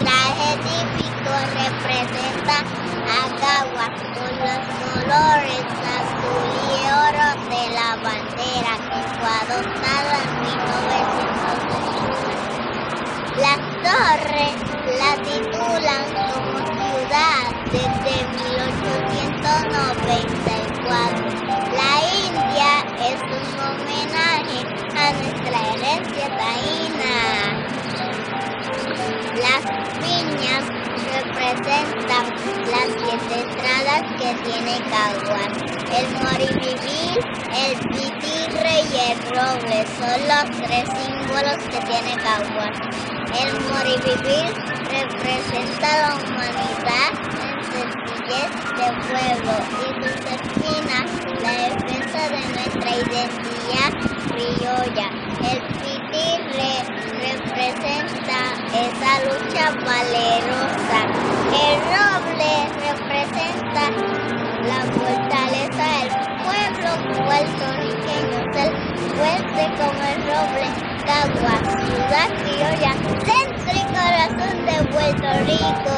traje típico representa a Caguas con los colores azul y oro de la bandera que fue adoptada en 1919. Las torres la titulan como ciudad desde 1894. La India es un homenaje a nuestra herencia taína. Las siete entradas que tiene Caguas. El morivivir, el pitirre y el roble son los tres símbolos que tiene Caguas. El morivivir representa la humanidad en sencillez de pueblo y sus espinas la defensa de nuestra identidad criolla. El pitirre representa esa lucha valerosa. Roble, Caguas, ciudad criolla, centro y corazón de Puerto Rico.